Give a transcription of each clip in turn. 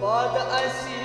我的爱心。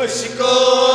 Oshiko.